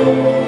Música